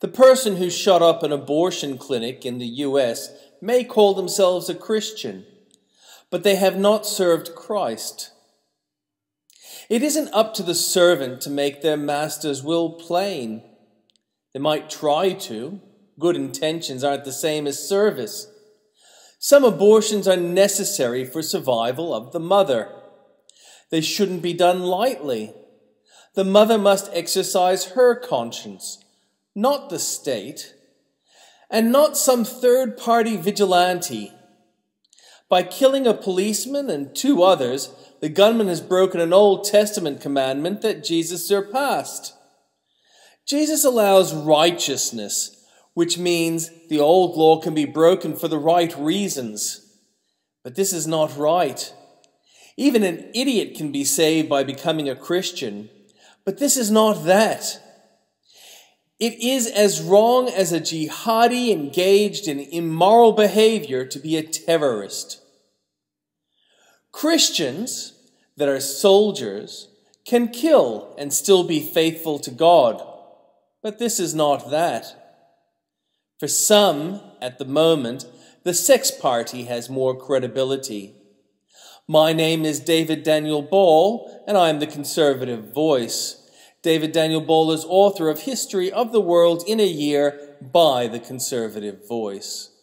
The person who shut up an abortion clinic in the US may call themselves a Christian, but they have not served Christ. It isn't up to the servant to make their master's will plain. They might try to. Good intentions aren't the same as service. Some abortions are necessary for survival of the mother. They shouldn't be done lightly. The mother must exercise her conscience, not the state, and not some third party vigilante. By killing a policeman and two others, the gunman has broken an Old Testament commandment that Jesus surpassed. Jesus allows righteousness, which means the old law can be broken for the right reasons. But this is not right. Even an idiot can be saved by becoming a Christian, but this is not that. It is as wrong as a jihadi engaged in immoral behavior to be a terrorist. Christians that are soldiers can kill and still be faithful to God. But this is not that. For some, at the moment, the sex party has more credibility. My name is David Daniel Ball, and I am the conservative voice. David Daniel is author of History of the World in a Year by the Conservative Voice.